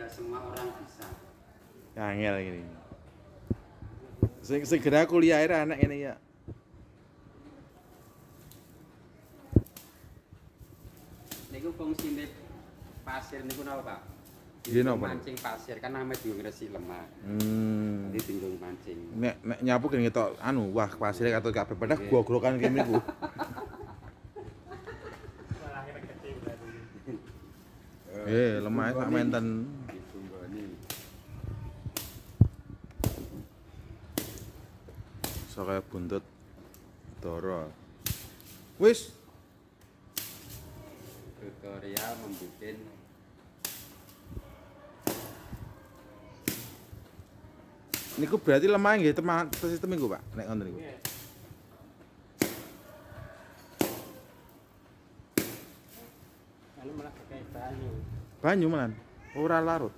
tidak semua orang bisa Angel. Sing segera kuliah era anak ini ya. niku fungsine pasir niku napa Pak Iya, napa, mancing pasir kan namanya dienggo ngresik lemah Hmm. jadi tinggal mancing Nek nek nyapu kan ngetok anu wah pasire katut kabeh padahal gogrokan kene niku. Eh, lemah tak menten. So kaya buntut doro. Wis, tutorial membuat niku berarti lemah nggih teman sistem niku, Pak. Nek ngoten niku. Anu malah pakai banyu. Banyu malan. Ora larut.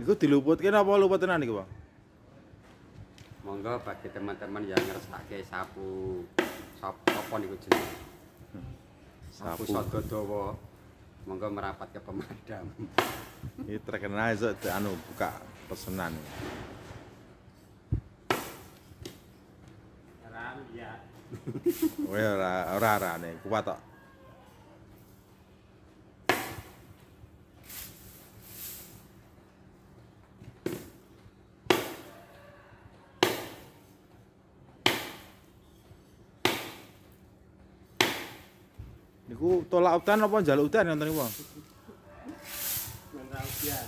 Niku diluputke napa luput tenan niku, Pak? monggo bagi teman-teman yang ngersake sapu sapu apa niku jenenge sapu Sapu. sodo dawa monggo merapat ke pemadam Ini terkenal iso di- anu buka pesenan. Ram ya. Oh ya ora ora arane kuat tok. Niku tolak udan apa njaluk udan nonton niku? Menrau dia.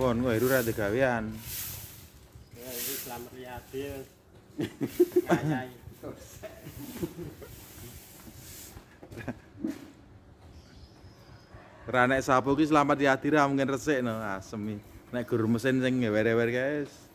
Pon kok Heru ra gawean. Ya selamat Riyadi. Ngayai. Ra nek sapu ki selamat ya ra mungkin resik no asem iki. Nek guru mesin sing were-were guys.